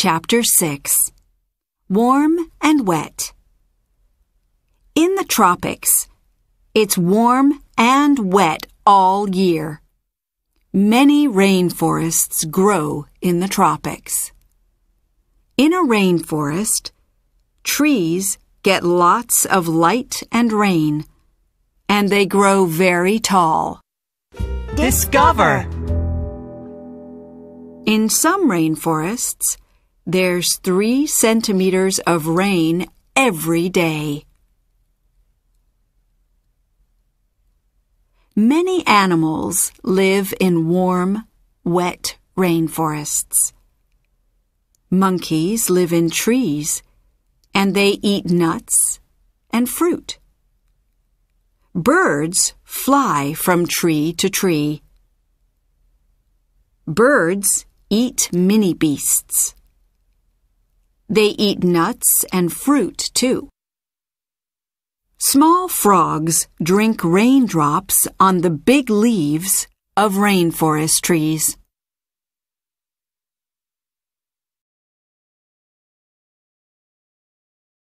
Chapter 6 Warm and Wet In the tropics, it's warm and wet all year. Many rainforests grow in the tropics. In a rainforest, trees get lots of light and rain, and they grow very tall. Discover. In some rainforests, there's three centimeters of rain every day. Many animals live in warm, wet rainforests. Monkeys live in trees and they eat nuts and fruit. Birds fly from tree to tree. Birds eat mini beasts. They eat nuts and fruit too. Small frogs drink raindrops on the big leaves of rainforest trees.